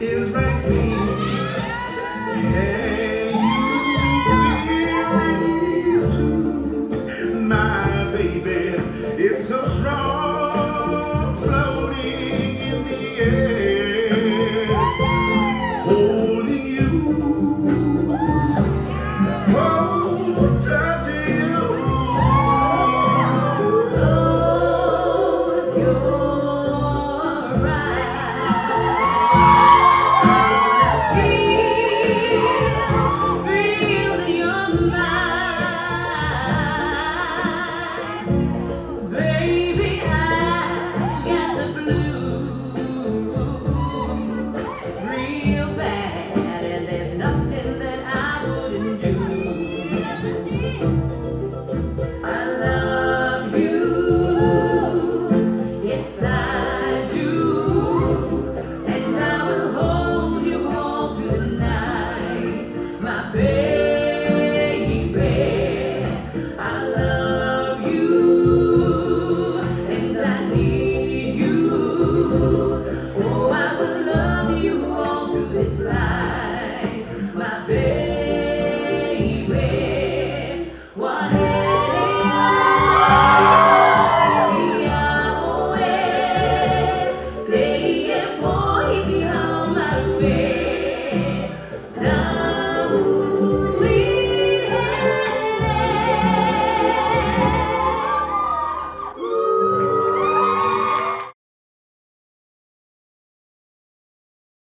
is right. Yeah.